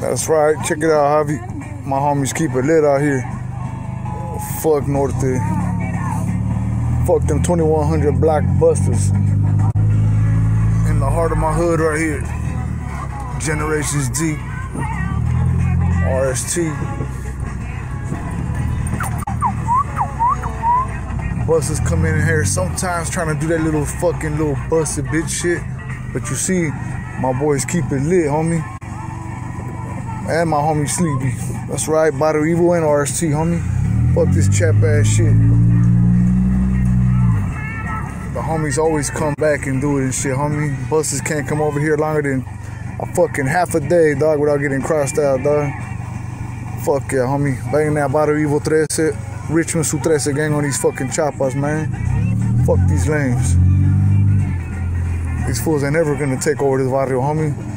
That's right. Check it out, Javi. My homies keep it lit out here. Fuck Norte. Fuck them 2100 black busters. In the heart of my hood right here. Generations deep. RST. Buses come in here sometimes trying to do that little fucking little busted bitch shit. But you see, my boys keep it lit, homie. And my homie Sleepy. That's right, Bottle Evil and RST, homie. Fuck this chap ass shit. The homies always come back and do it and shit, homie. Buses can't come over here longer than a fucking half a day, dog, without getting crossed out, dog. Fuck yeah, homie. Banging that Bottle Evil 13. Eh, Richmond Sur 13 gang on these fucking choppers, man. Fuck these lanes. These fools ain't never gonna take over this barrio, homie.